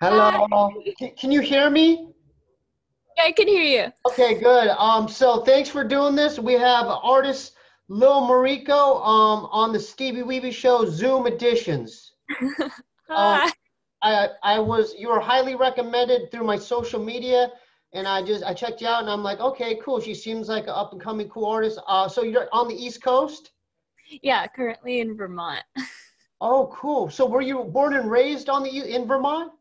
Hello. Can, can you hear me? Yeah, I can hear you. Okay, good. Um, so thanks for doing this. We have artist Lil Mariko um on the Steebee Weebee Show Zoom editions. Hi. I I was you were highly recommended through my social media, and I just I checked you out, and I'm like, okay, cool. She seems like an up and coming cool artist. Uh, so you're on the East Coast. yeah, currently in Vermont. Oh, cool. So were you born and raised on the in Vermont?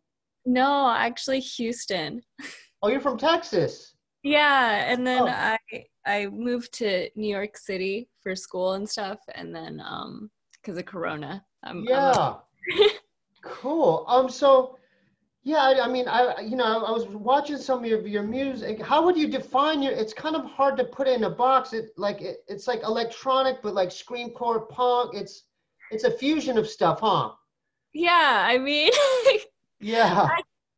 No, actually Houston. Oh, you're from Texas. Yeah, and then Oh. I I moved to New York City for school and stuff, and then um because of Corona. I'm, I'm Yeah. cool. Um. So, yeah. I, I mean, I you know I was watching some of your, your music. How would you define your? It's kind of hard to put it in a box. It like it, it's like electronic, but like screamcore punk. It's it's a fusion of stuff, huh? yeah, I mean, Yeah.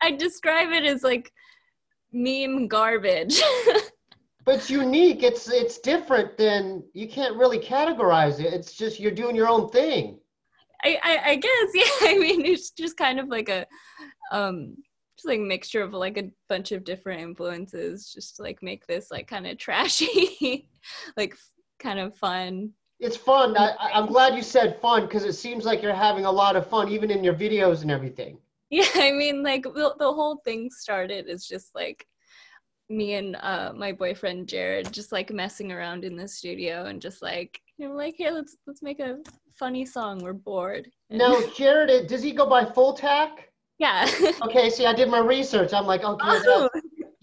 I describe it as like meme garbage. But it's unique. It's it's different than you can't really categorize it. It's just you're doing your own thing. I, I I guess yeah. I mean, it's just kind of like a um just like mixture of like a bunch of different influences, just to like make this like kind of trashy, like kind of fun. It's fun. I, I- I'm glad you said fun because it seems like you're having a lot of fun, even in your videos and everything. Yeah, I mean, like the, the whole thing started as just like me and uh, my boyfriend Jared just like messing around in the studio and just like you know like hey let's let's make a funny song. We're bored. And- Now, Jared, does he go by Full Tac? yeah. Okay, see, I did my research. I'm like, okay, Awesome.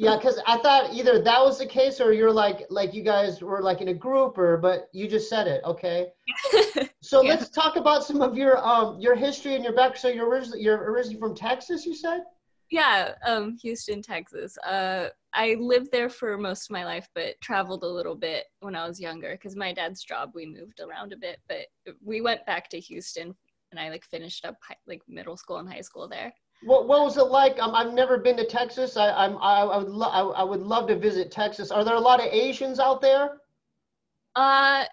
Yeah, because I thought either that was the case or you're like, like you guys were like in a group, or but you just said it. Okay, so Yeah. let's talk about some of your um your history and your back. So you're originally you're originally from Texas, you said? Yeah, um, Houston, Texas. Uh, I lived there for most of my life, but traveled a little bit when I was younger because my dad's job. We moved around a bit, but we went back to Houston, and I like finished up like middle school and high school there. What what was it like? Um, I've never been to Texas. I I'm I, I would lo- I, I would love to visit Texas. Are there a lot of Asians out there? Uh,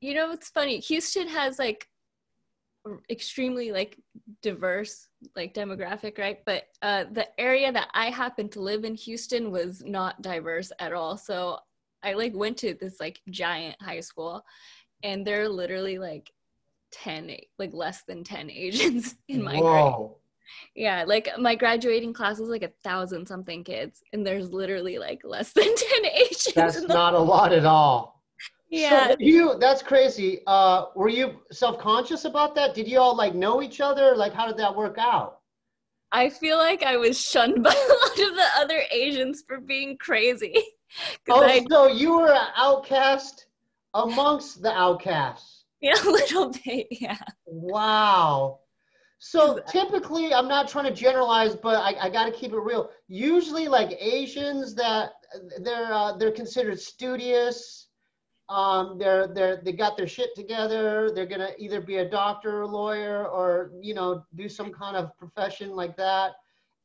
you know, it's funny. Houston has like extremely like diverse like demographic, right? But uh, the area that I happened to live in, Houston, was not diverse at all. So I like went to this like giant high school, and there are literally like ten, like less than ten Asians in my grade. Whoa. Yeah, like my graduating class was like a thousand something kids, and there's literally like less than ten Asians. That's not a lot at all. yeah. So you that's crazy. Uh were you self-conscious about that? Did you all like know each other? Like how did that work out? I feel like I was shunned by a lot of the other Asians for being crazy. Oh, I, so you were an outcast amongst the outcasts. yeah, a little bit, yeah. Wow. So typically, I'm not trying to generalize, but I, I got to keep it real. Usually, like Asians, that they're uh, they're considered studious. Um, they're they're they got their shit together. They're gonna either be a doctor, or lawyer, or you know do some kind of profession like that.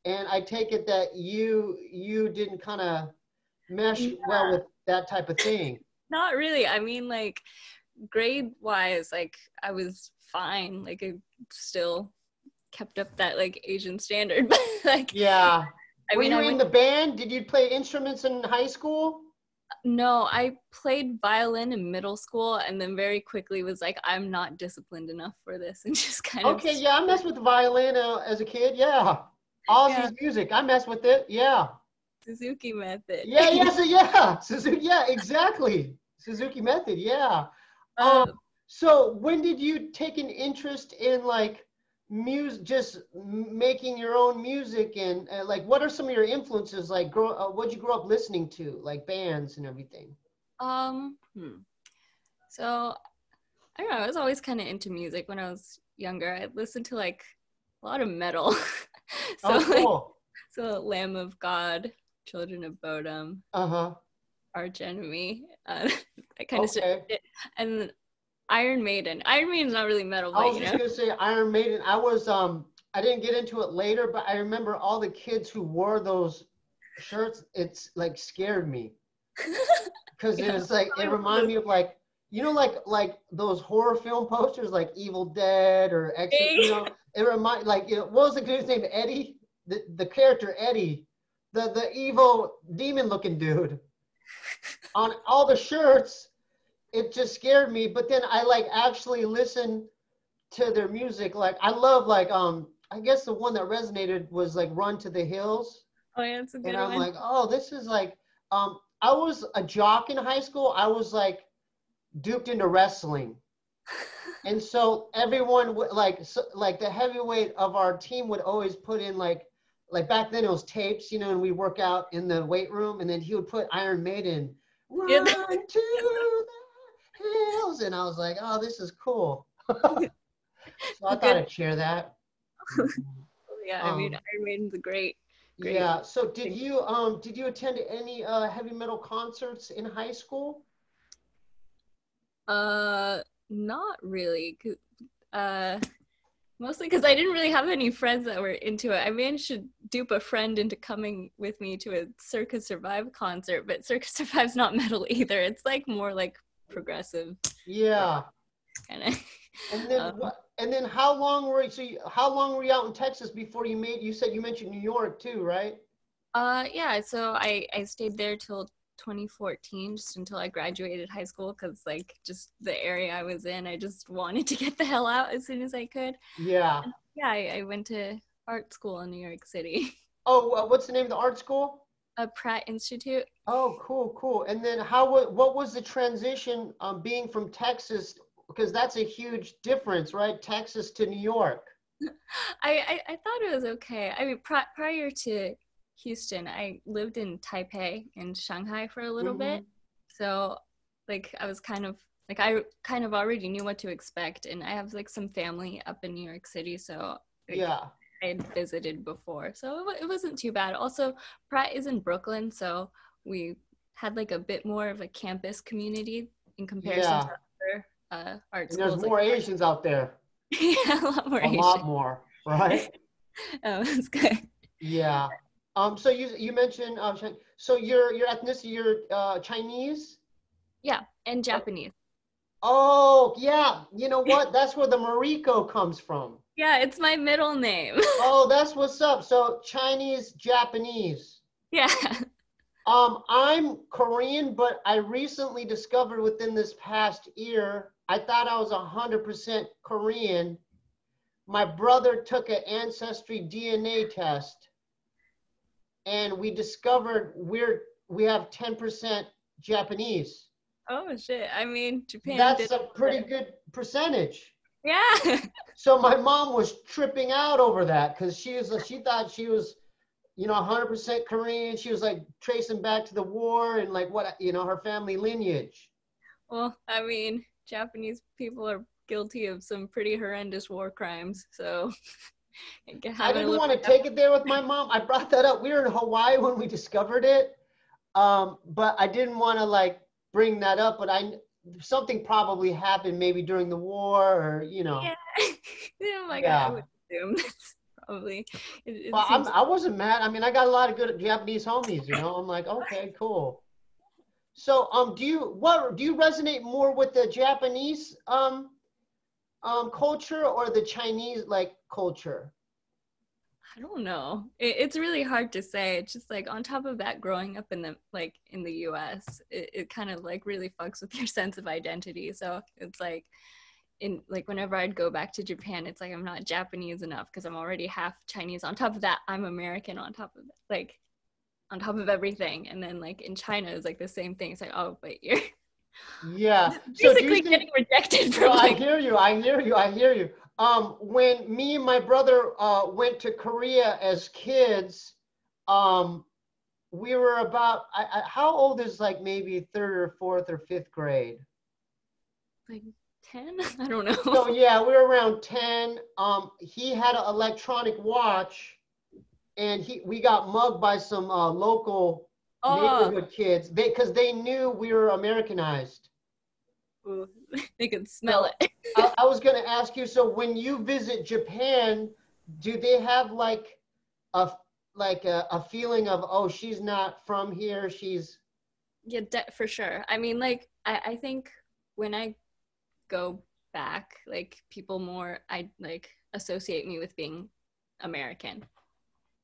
And I take it that you you didn't kind of mesh well with that type of thing. Not really. I mean, like, grade wise, like, I was fine. Like, I still kept up that, like, Asian standard. But, like, Yeah. I Were mean, you I in went, the band? Did you play instruments in high school? no, I played violin in middle school and then very quickly was like, I'm not disciplined enough for this and just kind of. Okay, yeah, I messed with the violin uh, as a kid. Yeah, Ozzy's Yeah. music. I messed with it. Yeah, Suzuki method. yeah, yeah, so yeah, Suzuki. Yeah, exactly. Suzuki method. Yeah. Uh, Um, so when did you take an interest in like music, just making your own music, and uh, like what are some of your influences? Like, grow, uh, what you grow up listening to, like bands and everything. Um, hmm. So I don't know, I was always kind of into music when I was younger. I listened to like a lot of metal. so oh, like so Lamb of God, Children of Bodom, Uh huh. Arch Enemy. Uh, I kind of Okay. and Iron Maiden. Iron Maiden's not really metal, I was just know. gonna say Iron Maiden. I was um I didn't get into it later, but I remember all the kids who wore those shirts. It's like scared me because it was like it reminded me of like you know like like those horror film posters like Evil Dead or. You know, it remind like you know, what was the dude's name? Eddie. the, the character Eddie, the the evil demon looking dude, on all the shirts. It just scared me. But then I like actually listened to their music. Like I love like um I guess the one that resonated was like Run to the Hills. Oh yeah, it's a good and I'm one. like, oh, this is like, um, I was a jock in high school. I was like duped into wrestling, and so everyone would like, so, like the heavyweight of our team would always put in like, like back then it was tapes, you know, and we work out in the weight room, and then he would put Iron Maiden, run to the hills, and I was like, oh, this is cool. so I thought. I'd share that. yeah, I mean, um, Iron Maiden's a great. Great. Yeah. So did you um did you attend any uh heavy metal concerts in high school? Uh, not really. Uh, mostly because I didn't really have any friends that were into it. I managed to dupe a friend into coming with me to a Circa Survive concert, but Circa Survive's not metal either. It's like more like progressive Yeah. kind of. And then Um. And then how long were you? So you, how long were you out in Texas before you made? You said you mentioned New York too, right? Uh, yeah. So I I stayed there till 2014, just until I graduated high school, because like just the area I was in, I just wanted to get the hell out as soon as I could. Yeah. Yeah, I, I went to art school in New York City, Oh, uh, what's the name of the art school? A Pratt Institute. Oh, cool, cool. And then how what was the transition um being from Texas? Because that's a huge difference, right? Texas to New York. I, I, I thought it was okay. I mean, pri- prior to Houston, I lived in Taipei and Shanghai for a little bit. So, like, I was kind of like, I kind of already knew what to expect. And I have like some family up in New York City. So, like, Yeah. I had visited before. So, it, it wasn't too bad. Also, Pratt is in Brooklyn. So, we had like a bit more of a campus community in comparison Yeah. to other uh, art And there's more like, Asians out there. yeah, a lot more A Asian. lot more, right? Oh, that's good. Yeah. Um. So you you mentioned uh, so your your ethnicity you're uh, Chinese. Yeah, and Japanese. Oh yeah. You know what? That's where the Mariko comes from. Yeah, it's my middle name. Oh, that's what's up. So Chinese, Japanese. yeah. Um, I'm Korean, but I recently discovered within this past year, I thought I was hundred percent Korean. My brother took an ancestry DNA test, and we discovered we're we have ten percent Japanese. Oh shit. I mean, Japan. That's a pretty good percentage. Yeah. So my mom was tripping out over that because she was she thought she was, you know, 100% Korean. She was like tracing back to the war and like what you know her family lineage. well, I mean, Japanese people are guilty of some pretty horrendous war crimes. So. I didn't want to take it there with my mom. I brought that up. We were in Hawaii when we discovered it, um, but I didn't want to like bring that up. But I something probably happened maybe during the war or you know. Yeah. oh my Yeah. god. I would assume that's probably. It, it Well, seems- I wasn't mad. I mean, I got a lot of good Japanese homies. You know, I'm like, okay, cool. So, um, do you what do you resonate more with the Japanese um, um, culture or the Chinese like culture? I don't know. It, it's really hard to say. It's just like on top of that, growing up in the like in the U.S., it, it kind of like really fucks with your sense of identity. So it's like in like whenever I'd go back to Japan, it's like I'm not Japanese enough because I'm already half Chinese. On top of that, I'm American. On top of like on top of everything, and then like in China, it's like the same thing. It's like oh, but you're Yeah. So basically think- getting rejected No, from I like hear you. I hear you. I hear you. Um, when me and my brother uh, went to Korea as kids, um, we were about. I, I, how old is like maybe third or fourth or fifth grade? like ten. I don't know. So yeah, we were around ten. Um, he had an electronic watch, and he we got mugged by some uh, local oh, neighborhood kids. They because they knew we were Americanized. Ooh, they can smell it. I, I was going to ask you. So when you visit Japan, do they have like a like a, a feeling of oh she's not from here she's Yeah, de- for sure. I mean, like, I, I think when I go back, like, people more, I like associate me with being American.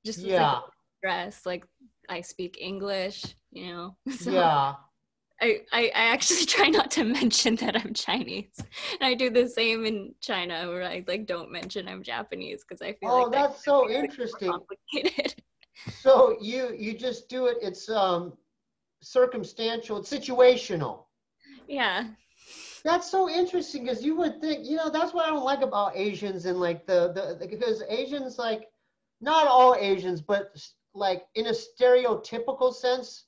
just with, Yeah. like, dress. Like I speak English, you know. So yeah. I, I I actually try not to mention that I'm Chinese. And I do the same in China where I like don't mention I'm Japanese because I feel Oh, like that that's so makes it more interesting. complicated. So you you just do it. It's um circumstantial. It's situational. yeah. That's so interesting because you would think, you know, that's what I don't like about Asians and like the, the, the because Asians like not all Asians, but like in a stereotypical sense,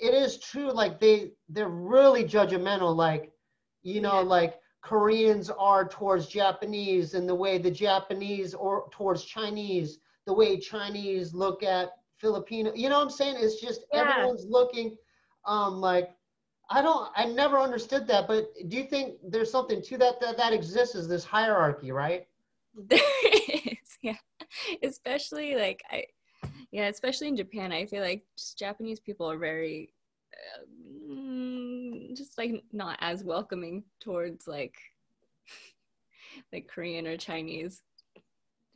it is true. Like they they're really judgmental. Like, you know, Yeah. like Koreans are towards Japanese and the way the Japanese or towards Chinese, the way Chinese look at Filipino. You know what I'm saying? It's just Yeah. everyone's looking um like I don't I never understood that, but do you think there's something to that that, that exists as this hierarchy, right? There is, yeah. Especially like I, yeah, especially in Japan, I feel like just Japanese people are very, mm, just like not as welcoming towards like, like Korean or Chinese.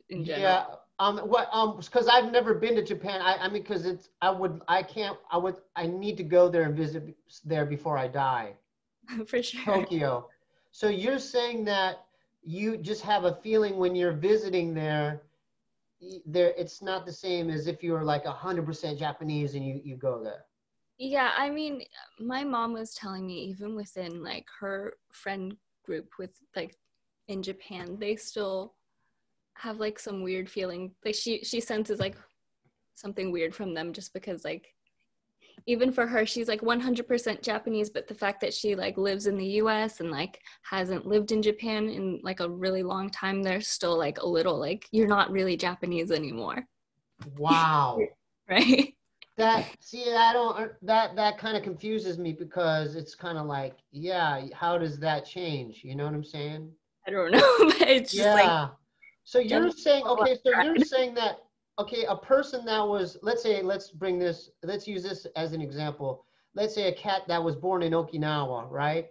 In general. Yeah. Um what um because I've never been to Japan. I, I mean because it's I would I can't I would I need to go there and visit there before I die. for sure. Tokyo. So you're saying that you just have a feeling when you're visiting there there it's not the same as if you were like 100% Japanese and you you go there. Yeah, I mean, my mom was telling me even within like her friend group with like in Japan, they still have like some weird feeling. Like she she senses like something weird from them just because like even for her she's like 100% Japanese, but the fact that she like lives in the US and like hasn't lived in Japan in like a really long time, they're still like a little like you're not really Japanese anymore, Wow. right? that see i don't uh, that that kind of confuses me because it's kind of like yeah how does that change? You know what i'm saying? I don't know, but it's just yeah. Like so you're saying okay so you're saying that okay a person that was let's say let's bring this let's use this as an example. Let's say a cat that was born in okinawa right?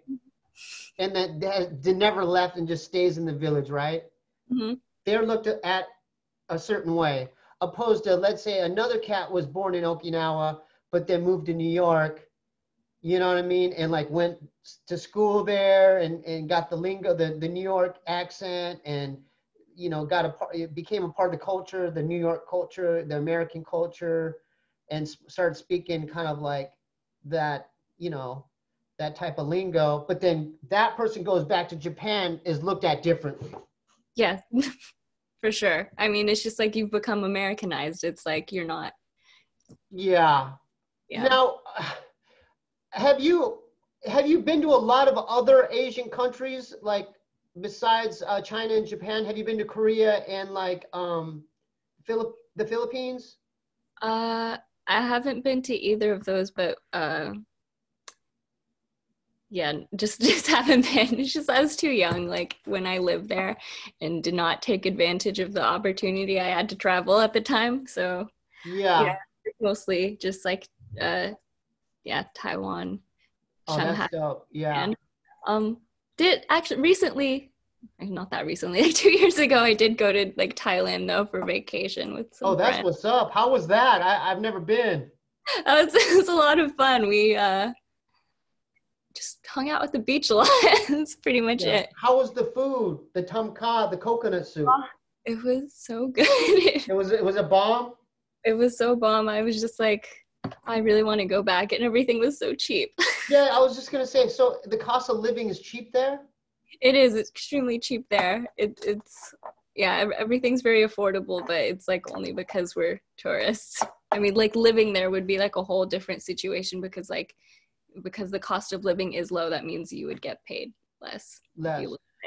And that, that never left and just stays in the village right? Mhm. they're looked at a certain way. Opposed to let's say another cat was born in okinawa but then moved to new york you know what i mean? And like went to school there and, and got the lingo the, the new york accent and you know got a part it became a part of the culture the new york culture the american culture and started speaking kind of like that you know that type of lingo but then that person goes back to japan is looked at differently Yeah, for sure. I mean, it's just like you've become Americanized. It's like you're not. Yeah. Yeah. Now, have you have you been to a lot of other Asian countries like besides uh, China and Japan? Have you been to Korea and like um, Philip the Philippines? Uh, I haven't been to either of those, but uh, yeah, just just haven't been. It's just I was too young, like when I lived there, and did not take advantage of the opportunity I had to travel at the time. So Yeah. Yeah. mostly just like uh, yeah, Taiwan, Oh, Shanghai. that's dope. Yeah. and um did actually recently not that recently like two years ago i did go to like thailand though for vacation with some Oh, that's friends what's up. How was that? I, I've never been. it, was, it was a lot of fun we uh just hung out at the beach a lot that's pretty much Yeah. it How was the food? The tom kha, the coconut soup. Oh. it was so good It was it was a bomb. It was so bomb i was just like i really want to go back and everything was so cheap Yeah, I was just gonna say. So the cost of living is cheap there. it is extremely cheap there it, it's yeah everything's very affordable but it's like only because we're tourists i mean like living there would be like a whole different situation because like because the cost of living is low that means you would get paid less if Less.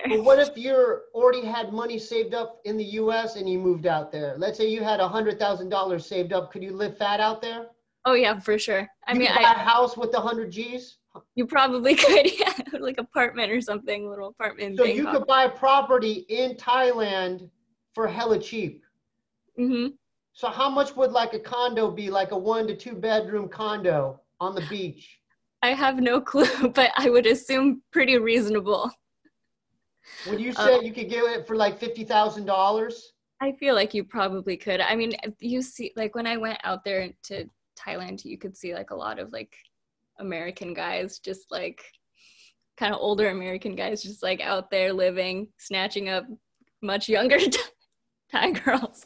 But what if you're already had money saved up in the U.S. and you moved out there? Let's say you had a hundred thousand dollars saved up. Could you live fat out there? Oh yeah for sure i You mean I, a house with the hundred G's. you probably could yeah like apartment or something little apartment So you could buy a property in Thailand for hella cheap. Mhm. So how much would like a condo be? Like a one to two bedroom condo on the beach? i have no clue but i would assume pretty reasonable Would you Uh, say you could get it for like fifty thousand dollars? I feel like you probably could. I mean, you see, like when I went out there to Thailand, you could see like a lot of like American guys, just like kind of older American guys, just like out there living, snatching up much younger Thai girls.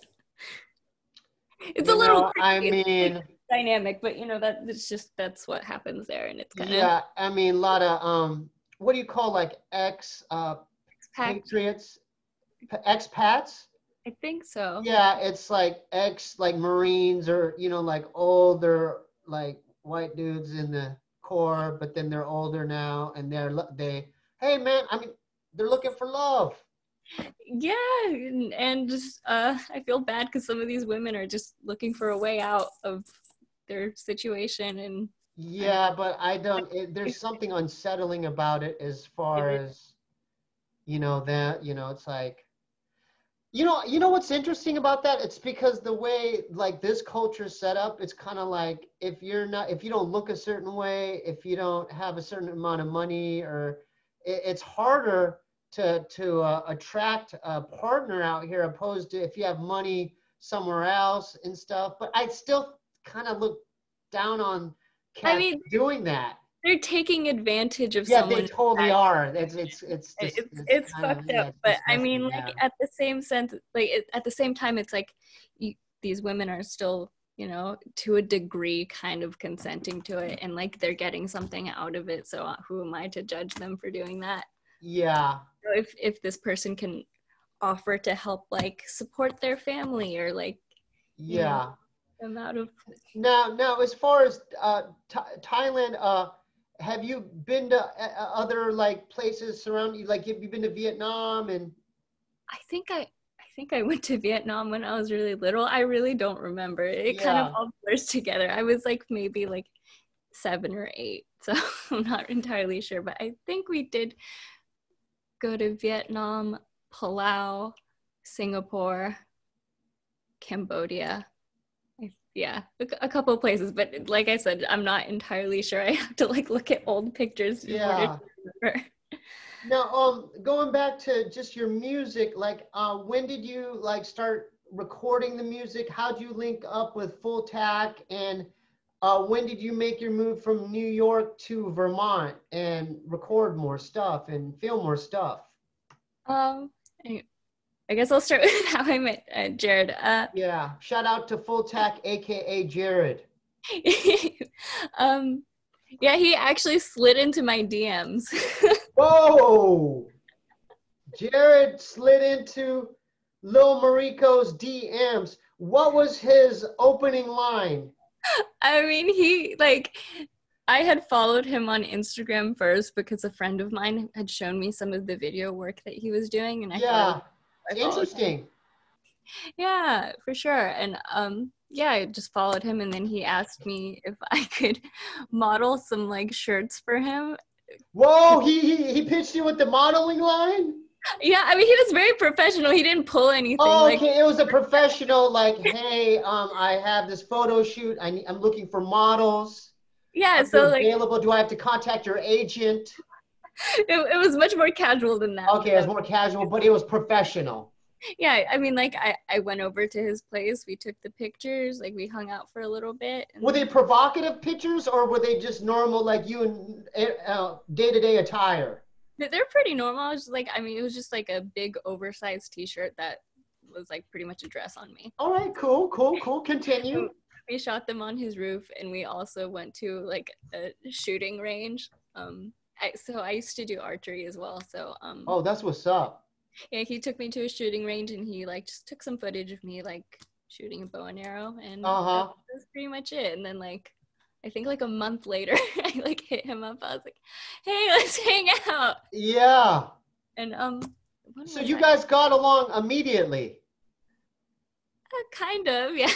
It's You a little. know, I mean, dynamic, but you know that it's just that's what happens there, and it's kind of yeah, I mean, a lot of um, what do you call like ex uh patriots, expats? I think so. Yeah, it's like ex like Marines or you know like older like white dudes in the corps, but then they're older now and they're they hey man, I mean they're looking for love. Yeah, and, and just, uh, I feel bad because some of these women are just looking for a way out of their situation, and Yeah, but I don't. It, there's something unsettling about it as far as you know that you know it's like you know you know what's interesting about that? It's because the way like this culture is set up it's kind of like if you're not if you don't look a certain way if you don't have a certain amount of money or it, it's harder to to uh, attract a partner out here opposed to if you have money somewhere else and stuff but i still kind of look down on I mean, doing that they're taking advantage of yeah someone. they totally are it's it's it's it's just- it's, fucked up but i mean yeah. like at the same sense like it, at the same time it's like you, these women are still you know to a degree kind of consenting to it and like they're getting something out of it so uh, who am i to judge them for doing that yeah so if if this person can offer to help like support their family or like yeah them out of Now, now, as far as uh, Th- Thailand, uh, have you been to uh, uh, other like places surrounding you? Like, have you been to Vietnam and? i think i i think i went to vietnam when i was really little i really don't remember it kind of all blurs together i was like maybe like seven or eight so i'm not entirely sure but i think we did go to vietnam palau singapore cambodia yeah a, a couple of places but like i said i'm not entirely sure i have to like look at old pictures Yeah. Now, um, going back to just your music, like, uh, when did you like start recording the music? how do you link up with Full Tac? And uh, when did you make your move from New York to Vermont and record more stuff and film more stuff? Um, I, guess I'll start with how I met uh, Jared. Uh, Yeah, shout out to Full Tac, aka Jared. um, yeah, he actually slid into my DMs. Whoa! Jared slid into Lil Mariko's DMs. What was his opening line? I mean, he like, I had followed him on Instagram first because a friend of mine had shown me some of the video work that he was doing, and I Yeah, thought, I followed him. Interesting. Yeah, for sure. And um yeah, I just followed him and then he asked me if I could model some like shirts for him. Whoa, he, he he pitched you with the modeling line? Yeah, I mean he was very professional. He didn't pull anything Oh, like okay, it was a professional, like, hey, um, I have this photo shoot. I need, I'm looking for models. yeah, so like available? Do I have to contact your agent? it, it was much more casual than that. Okay, it was more casual, but it was professional. Yeah, I mean like I, I went over to his place, we took the pictures, like we hung out for a little bit. Were they provocative pictures or were they just normal, like you and uh, day-to-day attire? They- They're pretty normal. I was just like, I mean, it was just like a big oversized T-shirt that was like pretty much a dress on me. All right, cool, cool, cool. Continue. We shot them on his roof, and we also went to like a shooting range. Um, I, so I used to do archery as well. So um, Oh, that's what's up. yeah, he took me to a shooting range, and he like just took some footage of me like shooting a bow and arrow, and Uh-huh. that was pretty much it. And then like. I think like a month later, I like hit him up. I was like, "Hey, let's hang out." Yeah. And um, So you guys got along immediately. Uh, kind of, yeah.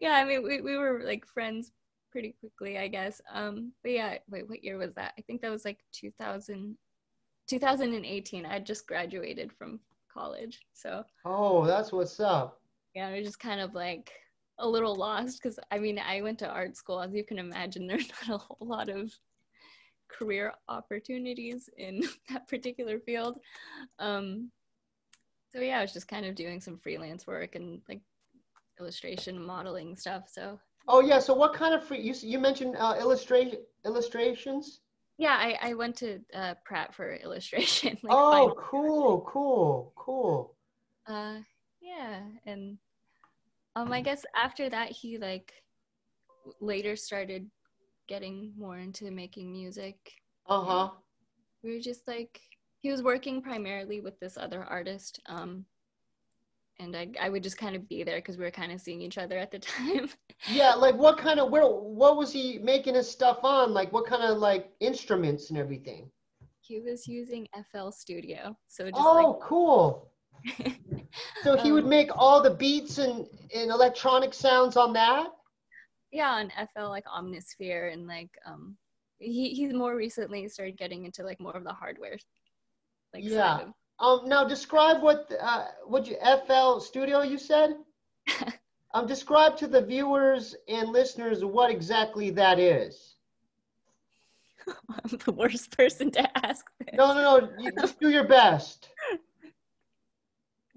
yeah, I mean, we, we were like friends pretty quickly, I guess. Um, but yeah, wait, what year was that? I think that was like 2000, 2018. I had just graduated from college. So Oh, that's what's up. yeah, I was just kind of like a little lost because I mean, I went to art school. As you can imagine, there's not a whole lot of career opportunities in that particular field. Um, so yeah, I was just kind of doing some freelance work and like illustration modeling stuff. So Oh yeah. So what kind of free? You you mentioned uh, illustration illustrations. yeah, I, I went to uh, Pratt for illustration. like oh, cool, cool, cool. uh, yeah, and um, I guess after that he like later started getting more into making music. Uh huh. We were just like he was working primarily with this other artist, um, and I I would just kind of be there because we were kind of seeing each other at the time. Yeah, like what kind of where? What was he making his stuff on? Like what kind of like instruments and everything? he was using FL Studio, so just Oh, cool. So he would Um, make all the beats and, and electronic sounds on that? yeah on FL like Omnisphere and like um he he's more recently started getting into like more of the hardware like side Yeah. of- Um, now describe what uh, what you FL Studio you said. um, describe to the viewers and listeners what exactly that is. I'm the worst person to ask this. No, no, no. You just do your best.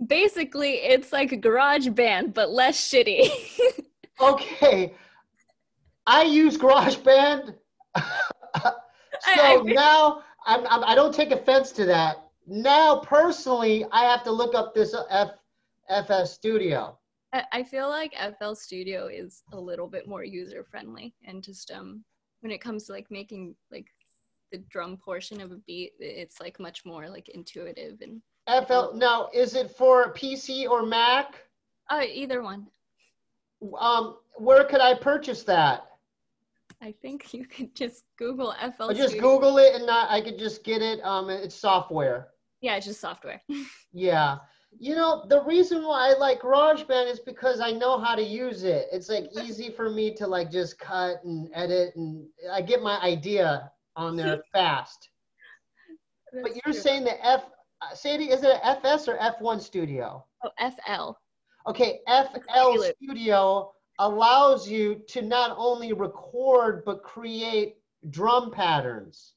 Basically, it's like a garage band but less shitty. Okay. I use GarageBand. so I- I- now I'm, I'm, I don't take offense to that. Now, personally, I have to look up this F, FS Studio. I feel like FL Studio is a little bit more user friendly and just um when it comes to like making like the drum portion of a beat, it's like much more like intuitive and FL. Now, is it for PC or Mac? uh, either one. Um, where could I purchase that? I think you could just Google FL. I just Studio. Google it and I, I could just get it. Um, it's software. Yeah, it's just software. Yeah. You know, the reason why I like GarageBand is because I know how to use it. It's like easy for me to like just cut and edit and I get my idea on there fast. But you're true. saying the F, uh, Sadie, is it a FS or F1 studio? oh, FL. Okay, FL Studio allows you to not only record but create drum patterns.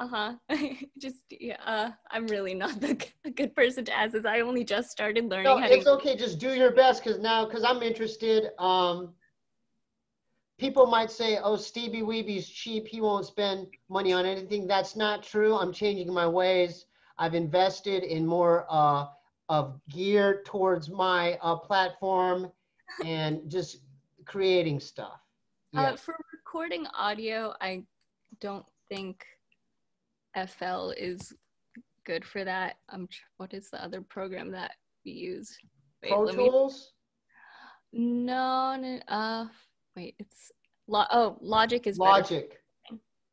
Uh huh. just yeah. Uh, I'm really not the g- good person to ask this. I only just started learning No, it's to. okay. Just do your best because now, because I'm interested. Um, people might say, "Oh, Steebee Weebee's cheap. He won't spend money on anything." That's not true. I'm changing my ways. I've invested in more uh, of gear towards my uh, platform and just creating stuff. Yeah. Uh, for recording audio, I don't think FL is good for that. Um, what is the other program that we use? Wait, Pro let me- Tools. No, no. Uh, wait. It's lo- oh, Logic is better. Logic.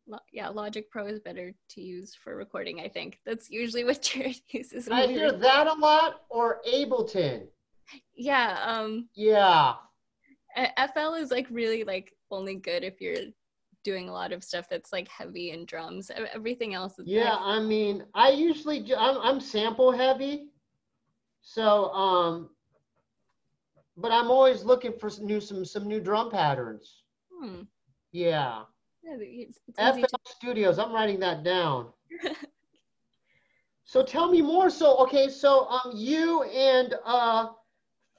Lo- yeah, Logic Pro is better to use for recording. I think that's usually what Jared uses. I hear that a lot. Or Ableton. Yeah. Um, Yeah. FL is like really like only good if you're doing a lot of stuff that's like heavy and drums. Everything else. is Yeah, like- I mean, I usually ju- I'm, I'm sample heavy, so um, but I'm always looking for some new some some new drum patterns. Hmm. Yeah, Yeah, it's, it's FL to- Studios. I'm writing that down. so tell me more. So okay, so um, you and uh,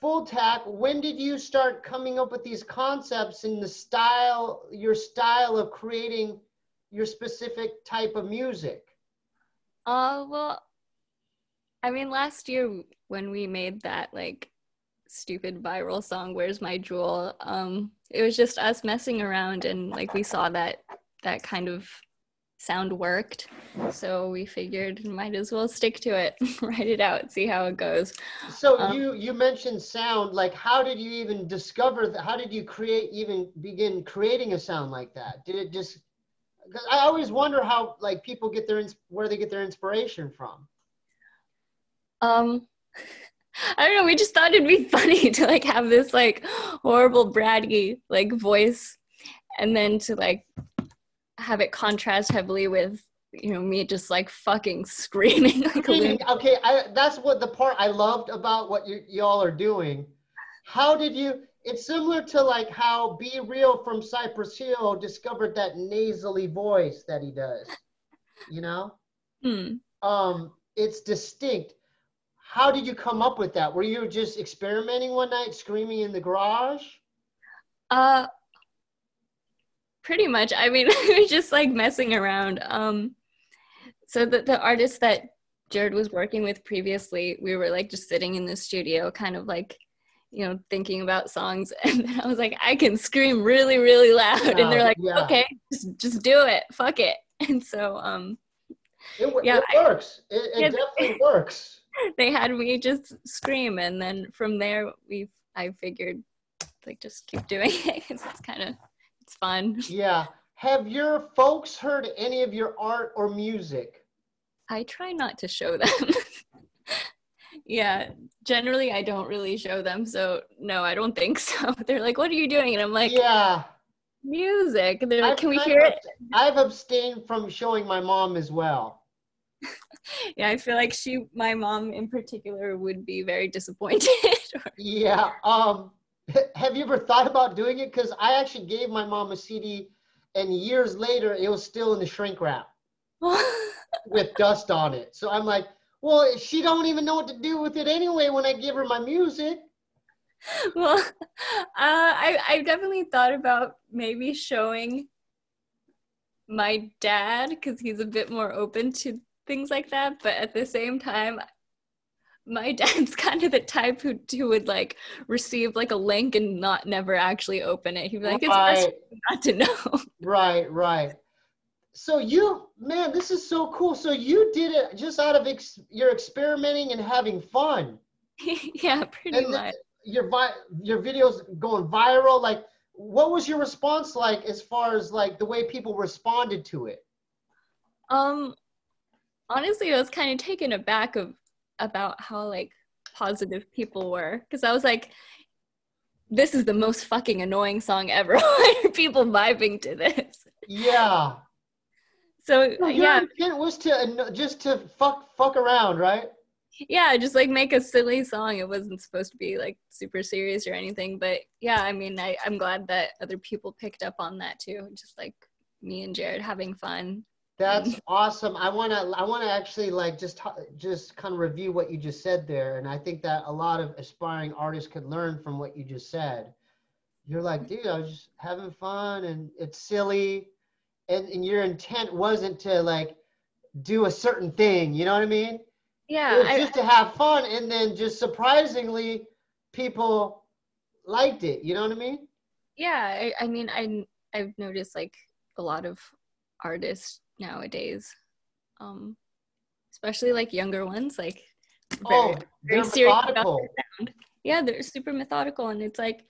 Full Tac, when did you start coming up with these concepts and the style, your style of creating your specific type of music? Uh, well, I mean, last year when we made that like stupid viral song, "Where's My Juul," um, it was just us messing around, and like we saw that that kind of sound worked, so we figured might as well stick to it, write it out, see how it goes. So Um, you you mentioned sound. Like, how did you even discover that? How did you create even begin creating a sound like that? Did it just? Because I always wonder how like people get their where they get their inspiration from. Um, I don't know. We just thought it'd be funny to like have this like horrible bratty like voice, and then to like have it contrast heavily with you know me just like fucking screaming like okay, I, that's what the part I loved about what you y'all are doing. How did you? It's similar to like how B-Real from Cypress Hill discovered that nasally voice that he does. You know. Hmm. um, it's distinct. how did you come up with that? Were you just experimenting one night, screaming in the garage? Uh, pretty much. I mean, we were just like messing around. Um, so the the artist that Jared was working with previously, we were like just sitting in the studio, kind of like, you know, thinking about songs. And then I was like, I can scream really, really loud. Yeah, and they're like, yeah. okay, just just do it. Fuck it. And so, um, it, yeah, it works. It, it yeah, definitely works. They had me just scream, and then from there, we I figured like just keep doing it because it's kind of fun. Yeah. Have your folks heard any of your art or music? I try not to show them. yeah, generally I don't really show them. So no, I don't think so. They're like, "What are you doing?" And I'm like, "Yeah, music." they're like, "Can we hear it?" I've abstained from showing my mom as well. yeah, I feel like she, my mom in particular, would be very disappointed. yeah. Um. Have you ever thought about doing it? Because I actually gave my mom a CD, and years later, it was still in the shrink wrap with dust on it. So I'm like, well, she don't even know what to do with it anyway when I give her my music. Well, uh, I I definitely thought about maybe showing my dad because he's a bit more open to things like that. But at the same time, my dad's kind of the type who, who would like receive like a link and not never actually open it. He'd be like, it's right. best not to know. Right, right so you man this is so cool so you did it just out of ex- your experimenting and having fun yeah pretty and much your vi- your videos going viral like what was your response like as far as like the way people responded to it um honestly i was kind of taken aback of about how like positive people were because i was like this is the most fucking annoying song ever why are people vibing to this yeah so yeah, intent was to just to fuck fuck around, right? Yeah, just like make a silly song. It wasn't supposed to be like super serious or anything, but yeah, I mean, I, I'm glad that other people picked up on that too. Just like me and Jared having fun. That's awesome. I want to I want to actually like just just kind of review what you just said there and I think that a lot of aspiring artists could learn from what you just said. You're like, dude, I was just having fun and it's silly and, and your intent wasn't to like do a certain thing you know what i mean yeah it was I, just to have fun and then just surprisingly people liked it you know what i mean yeah i, I mean i i've noticed like a lot of artists nowadays um especially like younger ones like very, oh, very serious methodical. yeah they're super methodical and it's like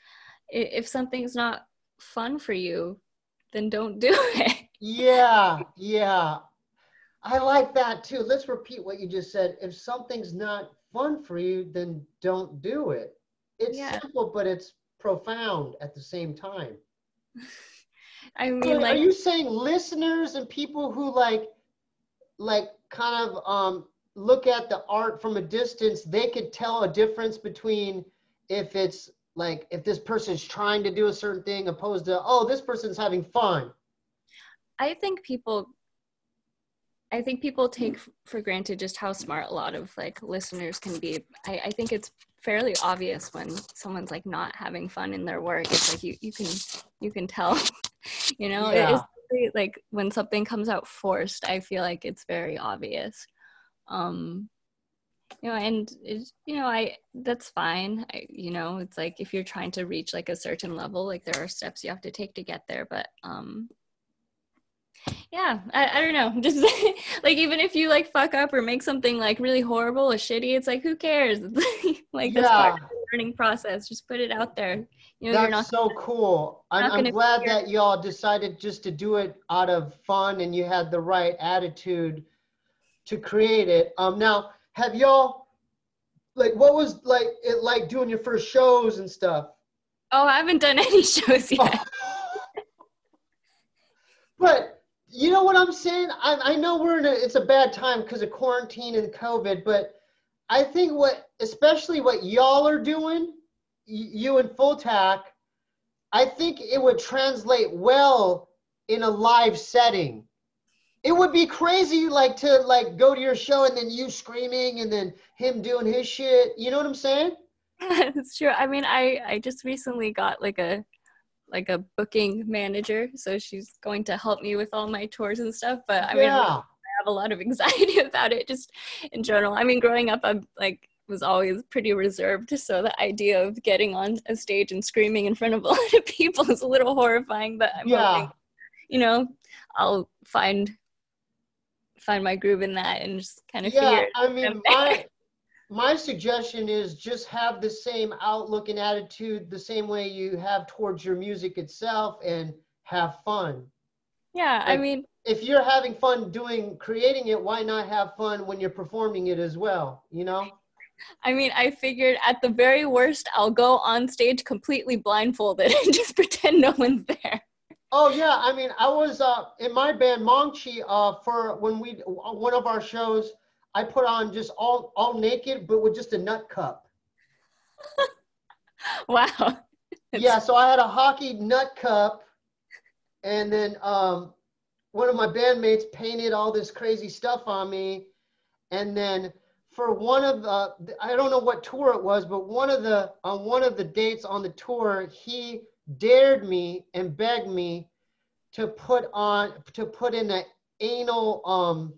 if something's not fun for you then don't do it yeah, yeah. I like that too. Let's repeat what you just said. If something's not fun for you, then don't do it. It's yeah. simple, but it's profound at the same time. I mean, like, are you saying listeners and people who like, like, kind of um, look at the art from a distance, they could tell a difference between if it's like if this person's trying to do a certain thing opposed to oh this person's having fun I think people I think people take for granted just how smart a lot of like listeners can be. I, I think it's fairly obvious when someone's like not having fun in their work. It's like you you can you can tell, you know. Yeah. It's like when something comes out forced. I feel like it's very obvious. Um, you know, and it's you know, I that's fine. I, you know, it's like if you're trying to reach like a certain level, like there are steps you have to take to get there. But um, yeah I, I don't know just like even if you like fuck up or make something like really horrible or shitty it's like who cares like that's part of the learning process just put it out there you know that's you're not so cool. I'm, I'm glad that y'all decided just to do it out of fun and you had the right attitude to create it. Um now have y'all like what was like it like doing your first shows and stuff? Oh i haven't done any shows yet. But you know what I'm saying? I, I know we're in a, it's a bad time because of quarantine and COVID, but I think what, especially what y'all are doing, you and Full Tac, I think it would translate well in a live setting. it would be crazy like to like go to your show and then you screaming and then him doing his shit. You know what I'm saying? it's true. I mean, I I just recently got like a like a booking manager, so she's going to help me with all my tours and stuff. But I mean, I have a lot of anxiety about it, just in general. I mean, growing up, I'm like was always pretty reserved, so the idea of getting on a stage and screaming in front of a lot of people is a little horrifying. But I'm Yeah. hoping, you know, I'll find find my groove in that and just kind of Yeah. I mean, my my suggestion is just have the same outlook and attitude the same way you have towards your music itself and have fun. Yeah, I mean, If you're having fun doing creating it, why not have fun when you're performing it as well, you know? I mean, I figured at the very worst, I'll go on stage completely blindfolded and just pretend no one's there. Oh yeah, I mean, I was uh, in my band Mangchi uh, for when we one of our shows. I put on just all all naked, but with just a nut cup. Wow. yeah, so I had a hockey nut cup, and then um, one of my bandmates painted all this crazy stuff on me, and then for one of the I don't know what tour it was, but one of the on one of the dates on the tour, he dared me and begged me to put on to put in an anal um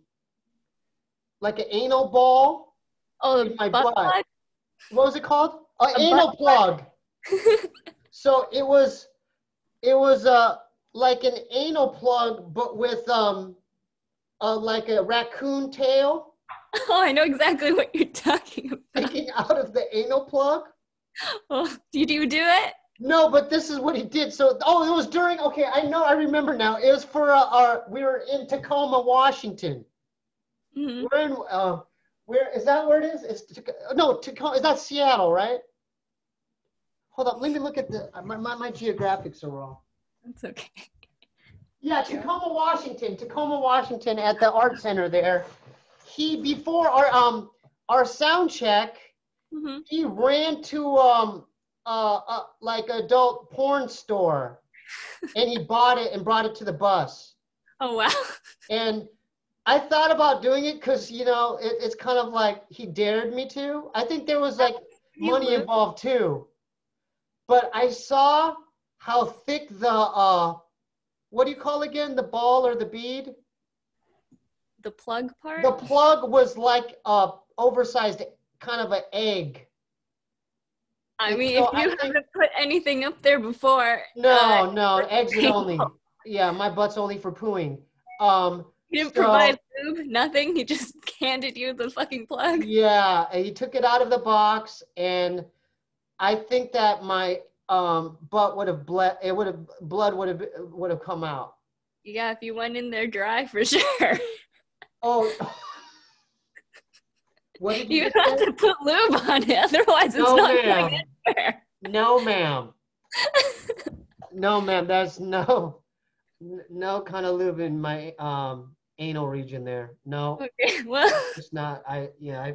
like an anal ball. Oh, In my butt plug? What was it called? An A anal plug. So it was, it was uh like an anal plug, but with um, uh, like a raccoon tail oh, I know exactly what you're talking about. sticking out of the anal plug. Oh, did you do it? No, but this is what he did. So oh, it was during. Okay, I know, I remember now. It was for uh, our. We were in Tacoma, Washington. Mhm. We're in. Uh, where is that? Where it is? It's no Tacoma. Is that Seattle? Right. Hold up. Let me look at the. My my, my geographics are wrong. That's okay. Yeah, Tacoma, Washington. Tacoma, Washington, at the art center there. He before our um our sound check, hmm he ran to um uh, uh like adult porn store, and he bought it and brought it to the bus. Oh, wow. And I thought about doing it because you know it, it's kind of like he dared me to. I think there was like You money would. involved too. But I saw how thick the uh what do you call again? The ball or the bead? The plug part? The plug was like a oversized kind of an egg. I mean, so if you think- haven't put anything up there before, No, uh, no, exit only. Yeah, my butt's only for pooing. Um he didn't So- provide lube, nothing. He just handed you the fucking plug. yeah, he took it out of the box and I think that my um butt would have bled it would have blood would have would have come out. Yeah, if you went in there dry, for sure. Oh. what did you You have say? to put lube on it, otherwise it's No, not going ma'am. anywhere. No, ma'am. No, ma'am. That's no, no kind of lube in my um anal region there. No, Okay, well, it's not. I yeah, I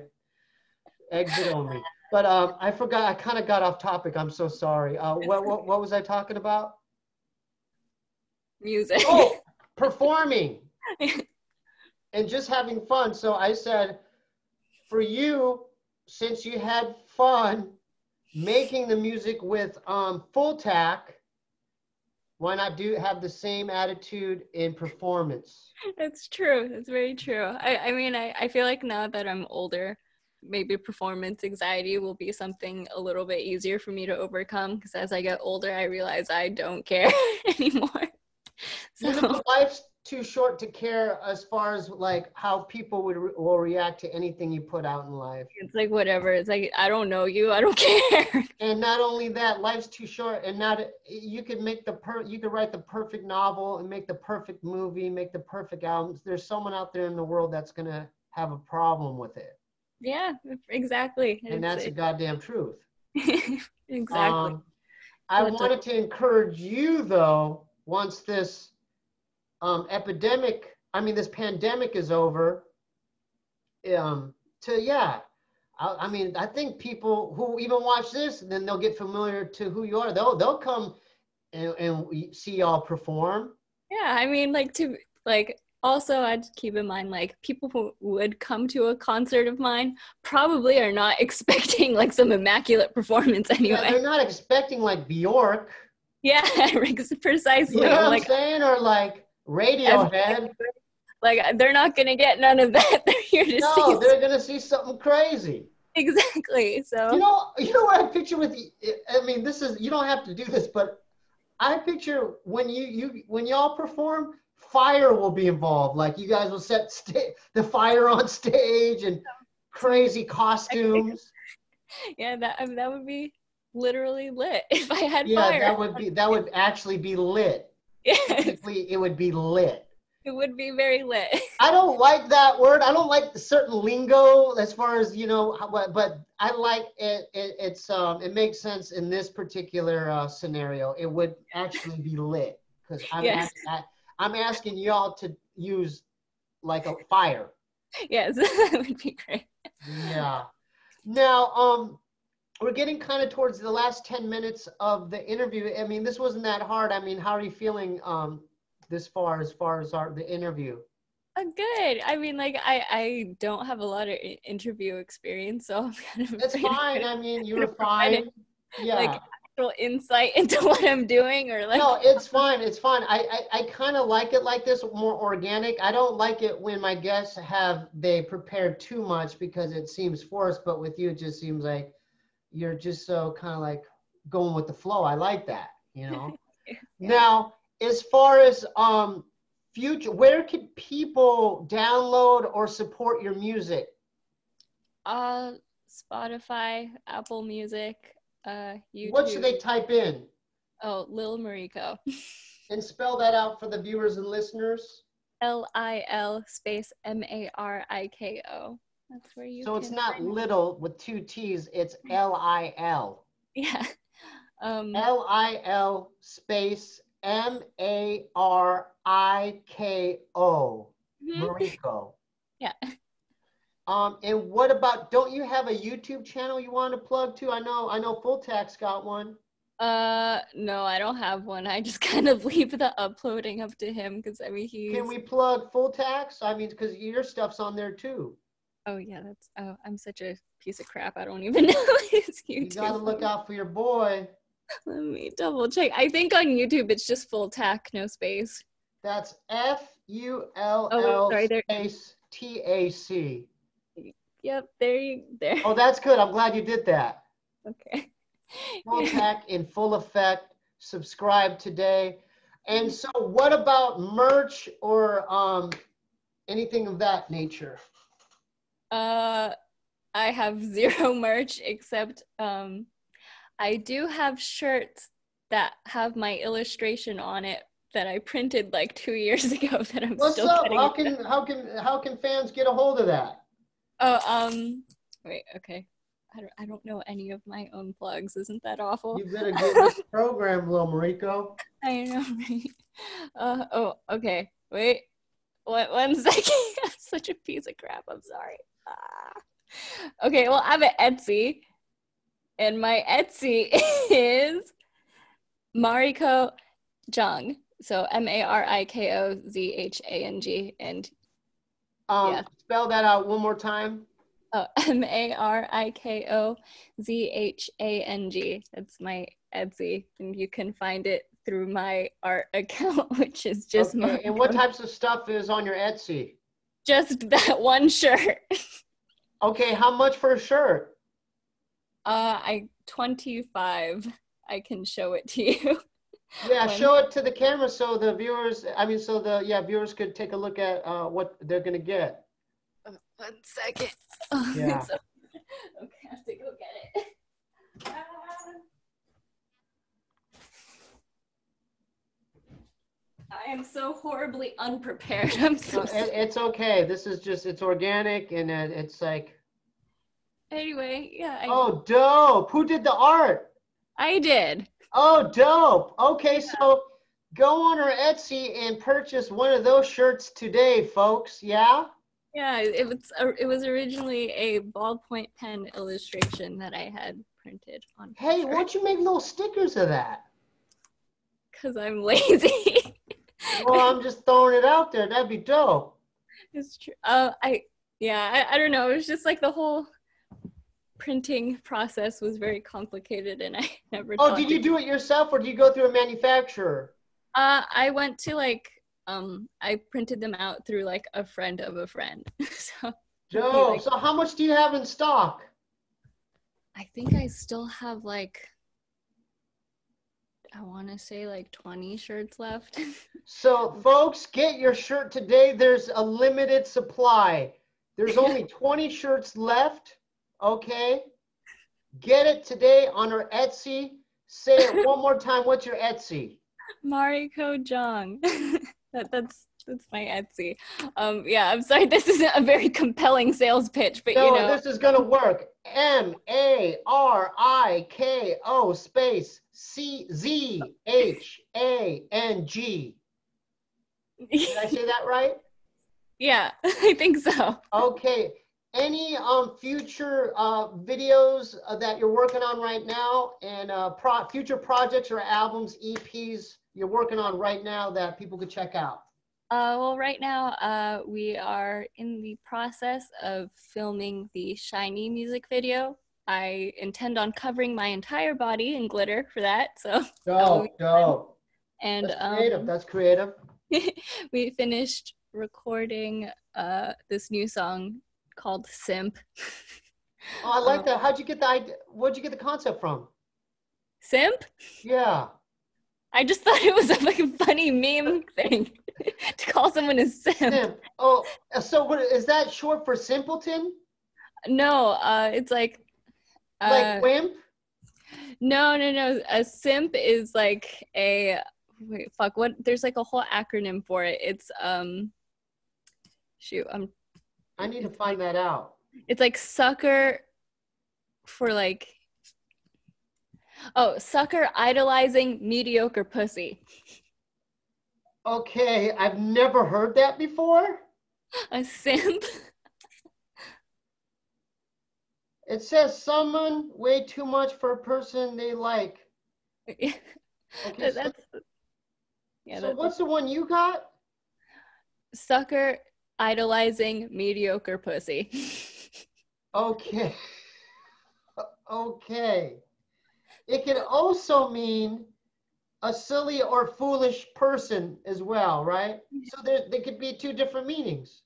exit only. But um, I forgot. I kind of got off topic. I'm so sorry. Uh, what what what was I talking about? music. Oh, performing and just having fun. So I said, for you, since you had fun making the music with um, Full Tac, why not do have the same attitude in performance? That's true. That's very true. I, I mean, I, I feel like now that I'm older, maybe performance anxiety will be something a little bit easier for me to overcome because as I get older, I realize I don't care anymore. So, life's too short to care as far as like how people would re- will react to anything you put out in life. it's like whatever. It's like, I don't know you. I don't care. And not only that, life's too short, and not you could make the per you could write the perfect novel and make the perfect movie, make the perfect albums. There's someone out there in the world that's gonna have a problem with it, yeah, exactly. and that's the goddamn truth. exactly. Um, I wanted to encourage you though, once this um, epidemic, I mean this pandemic is over, um, to yeah. I, I mean, I think people who even watch this, then they'll get familiar to who you are. They'll they'll come and, and see y'all perform. Yeah, I mean, like to like also I'd keep in mind like people who would come to a concert of mine probably are not expecting like some immaculate performance anyway. Yeah, they're not expecting like Bjork. Yeah, precisely. You know what like, I'm saying? Or like Radiohead. like they're not gonna get none of that. They're here to No, see they're gonna see something crazy. exactly. So You know, you know what I picture with. I mean, this is you don't have to do this, but I picture when you you when y'all perform, fire will be involved. Like you guys will set sta- the fire on stage and crazy costumes. yeah, that I mean, that would be literally lit if I had Yeah, fire. that would be that would actually be lit. Yes, it would be lit. it would be very lit. I don't like that word. I don't like certain lingo as far as you know, but but I like it. it it's um it makes sense in this particular uh, scenario. It would actually be lit because I'm Yes. I, I'm asking y'all to use like a fire. yes, that would be great. Yeah. Now um. We're getting kind of towards the last 10 minutes of the interview. I mean, this wasn't that hard. I mean, how are you feeling um, this far as far as our the interview? Uh, good. I mean, like I I don't have a lot of interview experience, so I'm kind of It's fine. I mean, you were fine. Yeah. like, actual insight into what I'm doing, or like no, it's fine. It's fine. I I, I kind of like it like this, more organic. I don't like it when my guests have they prepared too much because it seems forced. But with you, it just seems like you're just so kind of like going with the flow. I like that. You know. Yeah. Now, as far as um future, where can people download or support your music? uh Spotify, Apple Music, uh YouTube. What should they type in? Oh, Lil Mariko. And spell that out for the viewers and listeners. L I L space M A R I K O. That's where you. So it's not little with two T's, it's L I L. Yeah. Um. L I L space M A R I K O. mhm. Mariko. Yeah. Um, and what about, don't you have a YouTube channel you want to plug to? I know, I know Full Tac's got one. Uh, no, I don't have one. I just kind of leave the uploading up to him because I mean he's. Can we plug Full Tac's? I mean, because your stuff's on there too. Oh yeah, that's. Oh, I'm such a piece of crap. I don't even know You YouTube. gotta look out for your boy. Let me double check. I think on YouTube it's just Full Tac, no space. That's F U L Oh, there- space T A C. Yep, there you there. Oh, that's good. I'm glad you did that. Okay. Full. Tech in full effect. Subscribe today. And so, what about merch or um, anything of that nature? Uh, I have zero merch except um, I do have shirts that have my illustration on it that I printed like two years ago that I'm What's still up? getting. How can how can how can fans get a hold of that? Oh, um, wait, okay. I don't, I don't know any of my own plugs. Isn't that awful? You better get this program, Lil Mariko. I know, right? Uh, oh, okay. Wait, one, one second. I'm such a piece of crap. I'm sorry. Okay, well, I'm an Etsy, and my Etsy is Mariko Zhang. So M A R I K O Z H A N G, and Um, Yeah. Spell that out one more time. oh, M A R I K O Z H A N G. That's my Etsy, and you can find it through my art account, which is just okay. And what types of stuff is on your Etsy? Just that one shirt. Okay, how much for a shirt? Uh, I 25. I can show it to you. Yeah, When- show it to the camera so the viewers. I mean, so the yeah viewers could take a look at uh, what they're gonna get. Uh, One second. Yeah. it's okay, I have to go get it. I am so horribly unprepared. I'm so So it, sorry. it's okay. This is just it's organic and it, it's like Anyway, yeah, I, oh dope. Who did the art? I did. Oh dope. Okay, so go on our Etsy and purchase one of those shirts today, folks. Yeah. Yeah, it was uh, it was originally a ballpoint pen illustration that I had printed on. Hey, why don't you make little stickers of that? Because I'm lazy. Well, I'm just throwing it out there. That'd be dope. It's true. Uh, I yeah, I, I don't know. It was just like the whole printing process was very complicated, and I never. Oh, did you do it yourself or did you go through a manufacturer? Uh, I went to like um, I printed them out through like a friend of a friend. so Dope. like- So how much do you have in stock? I think I still have like I want to say like 20 shirts left. So, folks, get your shirt today. There's a limited supply. There's only 20 shirts left. Okay. Get it today on our Etsy. Say it one more time. What's your Etsy? Mariko Zhang. that, that's that's my Etsy. Um, yeah, I'm sorry. This isn't a very compelling sales pitch, but No, you know, this is going to work. M A R I K O space C Z H A N G. Did I say that right? yeah, I think so. Okay. Any um future uh videos uh, that you're working on right now and uh pro- future projects or albums, EPs you're working on right now that people could check out? Uh, well, right now, uh, we are in the process of filming the Shiny music video. I intend on covering my entire body in glitter for that. So, Dope, dope. and That's creative. um, That's creative. we finished recording uh, this new song called Simp. Oh, I like um, that. How'd you get the idea? Where'd you get the concept from? Simp? Yeah. I just thought it was a fucking funny meme thing to call someone a simp. Simp. Oh, so what is that short for simpleton? No, uh, it's like. Uh, Like wimp? No, no, no. A simp is like a wait, fuck. What? There's like a whole acronym for it. It's um, shoot. I'm. I need to find that out. it's like sucker for like. Oh, sucker idolizing mediocre pussy. Okay, I've never heard that before. A simp. It says someone way too much for a person they like. Okay, so, yeah. so what's the one you got? sucker idolizing mediocre pussy. Okay. Okay. It can also mean a silly or foolish person as well, right? Mm-hmm. So there, there could be two different meanings.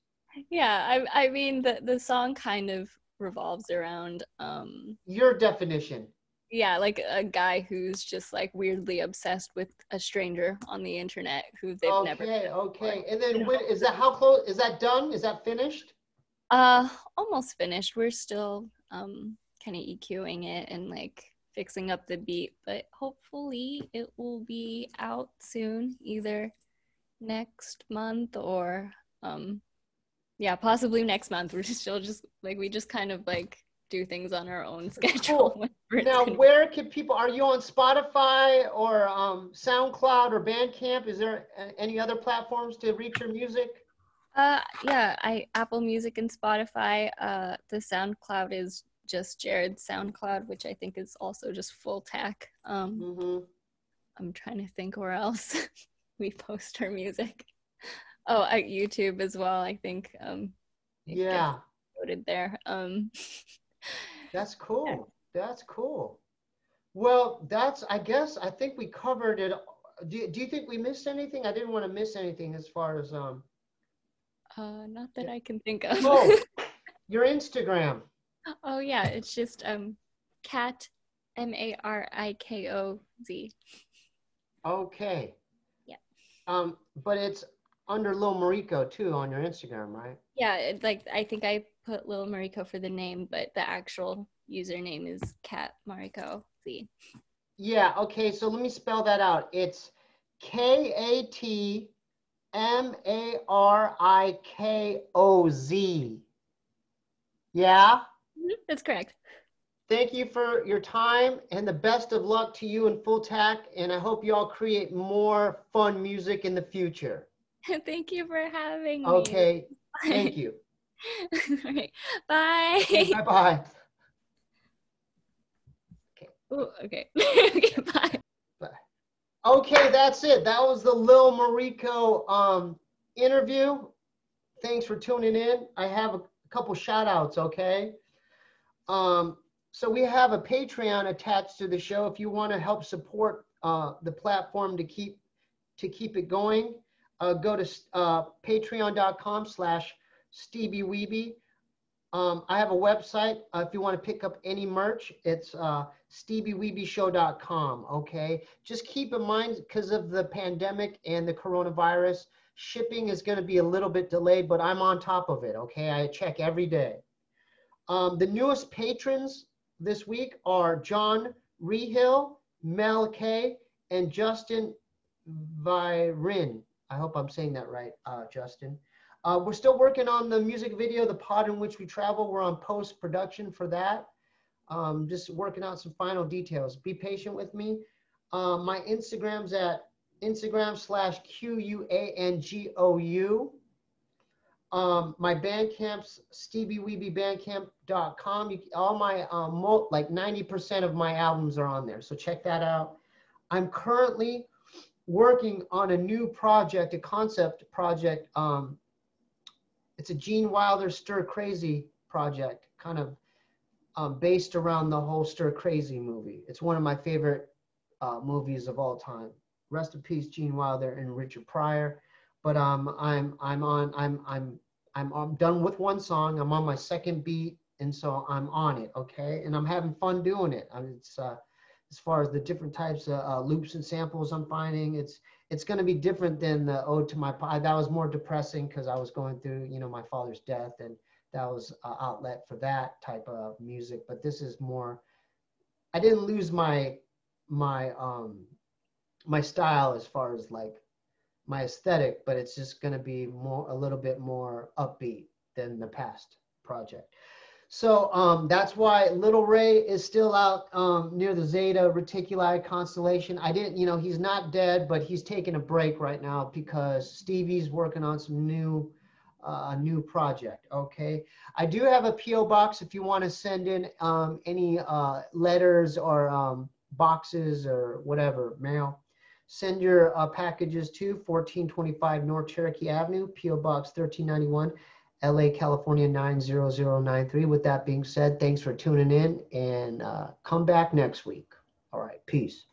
yeah, I I mean the the song kind of revolves around um Your definition. yeah, like a guy who's just like weirdly obsessed with a stranger on the internet who they've okay, never okay. okay And then when, is that how close? Is that done? Is that finished? uh almost finished. We're still um kind of EQing it and like fixing up the beat, but hopefully it will be out soon, either next month or um yeah, possibly next month. We're just still just like we just kind of like do things on our own schedule. it's Now, where can people? Are you on Spotify or um, SoundCloud or Bandcamp? Is there any other platforms to reach your music? Uh, yeah, I Apple Music and Spotify. Uh, the SoundCloud is just Jared's SoundCloud, which I think is also just Full Tac. Um, hmm I'm trying to think where else we post our music. Oh, at YouTube as well. I think um, Yeah, voted there. Um, that's cool. That's cool. Well, that's. I guess I think we covered it. Do, do you think we missed anything? I didn't want to miss anything as far as um. uh, not that I can think of. Oh, your Instagram. oh yeah, it's just um, kat M A R I K O Z. Okay. Yeah. Um, but it's under Lil Mariko too on your Instagram, right? Yeah, like I think I put Lil Mariko for the name, but the actual username is Kat Mariko Z. Yeah, okay, so let me spell that out. It's K A T M A R I K O Z. Yeah? Mm-hmm, that's correct. Thank you for your time and the best of luck to you and Full Tac. And I hope you all create more fun music in the future. Thank you for having me. Okay, thank you. All right. Bye. Bye bye. Ooh, okay. okay. Bye. Okay, that's it. That was the Lil Mariko um, interview. Thanks for tuning in. I have a couple shout outs, okay? Um, so we have a Patreon attached to the show. If you want to help support uh, the platform to keep to keep it going, uh, go to uh, patreon.com slash Steebee Weebee. Um, I have a website. Uh, if you want to pick up any merch, it's uh, SteebeeWeebeeShow.com. Okay. Just keep in mind because of the pandemic and the coronavirus, shipping is going to be a little bit delayed, but I'm on top of it. Okay. I check every day. Um, the newest patrons this week are John Rehill, Mel K, and Justin Virin. I hope I'm saying that right, uh, Justin. Uh, we're still working on the music video, The Pod in Which We Travel. We're on post production for that. Um, just working out some final details. Be patient with me. Um, my Instagram's at Instagram slash Q U A N G O U. Um, my Bandcamp's SteebeeWeebeeBandcamp.com. You, all my, um, like 90% of my albums are on there. So check that out. I'm currently working on a new project, a concept project. Um, it's a Gene Wilder Stir Crazy project, kind of um, based around the whole Stir Crazy movie. It's one of my favorite uh, movies of all time. Rest in peace, Gene Wilder and Richard Pryor. But um, I'm I'm on I'm I'm I'm I'm done with one song. I'm on my second beat, and so I'm on it. Okay, and I'm having fun doing it. I mean, it's uh, as far as the different types of uh, loops and samples I'm finding. It's it's going to be different than the ode to my pie. that was more depressing because I was going through you know my father's death and that was an outlet for that type of music. But this is more. I didn't lose my my um my style as far as like my aesthetic, but it's just going to be more a little bit more upbeat than the past project. So um, that's why Little Ray is still out um, near the Zeta Reticuli constellation. I didn't, you know, he's not dead, but he's taking a break right now because Stevie's working on some new, uh, new project. Okay, I do have a PO box if you want to send in um, any uh, letters or um, boxes or whatever mail. Send your uh, packages to 1425 North Cherokee Avenue, PO Box 1391. LA, California 90093. With that being said, thanks for tuning in and uh, come back next week. All right, peace.